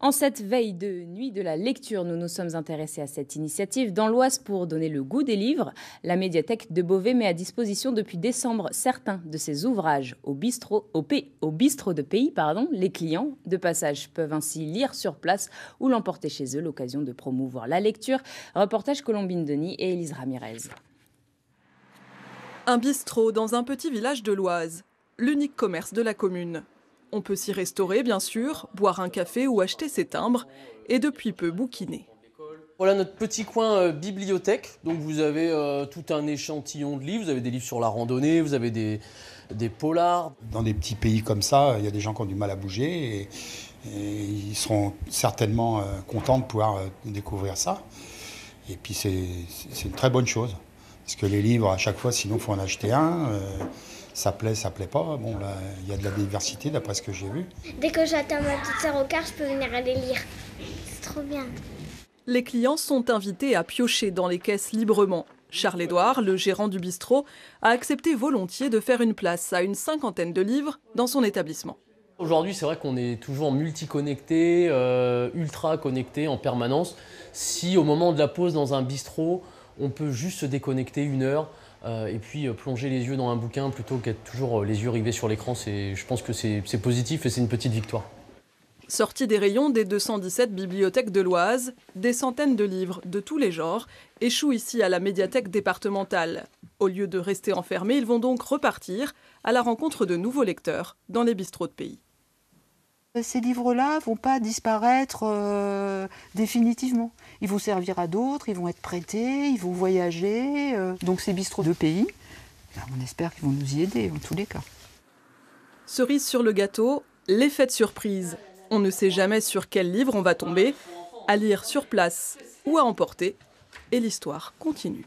En cette veille de nuit de la lecture, nous nous sommes intéressés à cette initiative dans l'Oise pour donner le goût des livres. La médiathèque de Beauvais met à disposition depuis décembre certains de ses ouvrages au bistrot, au, de pays. Les clients de passage peuvent ainsi lire sur place ou l'emporter chez eux, l'occasion de promouvoir la lecture. Reportage Colombine Denis et Élise Ramirez. Un bistrot dans un petit village de l'Oise, l'unique commerce de la commune. On peut s'y restaurer, bien sûr, boire un café ou acheter ses timbres, et depuis peu bouquiner. Voilà notre petit coin euh, bibliothèque. Donc vous avez euh, tout un échantillon de livres. Vous avez des livres sur la randonnée, vous avez des, des polars. Dans des petits pays comme ça, il y a des gens qui ont du mal à bouger et, ils seront certainement euh, contents de pouvoir découvrir ça. Et puis c'est une très bonne chose. Parce que les livres, à chaque fois, sinon, il faut en acheter un ça plaît, ça plaît pas. Bon, là, il y a de la diversité d'après ce que j'ai vu. Dès que j'attends ma petite sœur au car, je peux venir aller lire. C'est trop bien. Les clients sont invités à piocher dans les caisses librement. Charles-Édouard, le gérant du bistrot, a accepté volontiers de faire une place à une cinquantaine de livres dans son établissement. Aujourd'hui, c'est vrai qu'on est toujours multi-connecté, euh, ultra connecté en permanence. Si au moment de la pause dans un bistrot, on peut juste se déconnecter une heure, euh, et puis euh, plonger les yeux dans un bouquin plutôt qu'être toujours euh, les yeux rivés sur l'écran, je pense que c'est positif et c'est une petite victoire. Sortis des rayons des 217 bibliothèques de l'Oise, des centaines de livres de tous les genres échouent ici à la médiathèque départementale. Au lieu de rester enfermés, ils vont donc repartir à la rencontre de nouveaux lecteurs dans les bistrots de pays. Ces livres-là ne vont pas disparaître euh, définitivement. Ils vont servir à d'autres, ils vont être prêtés, ils vont voyager. Euh. Donc ces bistrots de pays, on espère qu'ils vont nous y aider en tous les cas. Cerise sur le gâteau, l'effet de surprise. On ne sait jamais sur quel livre on va tomber, à lire sur place ou à emporter, et l'histoire continue.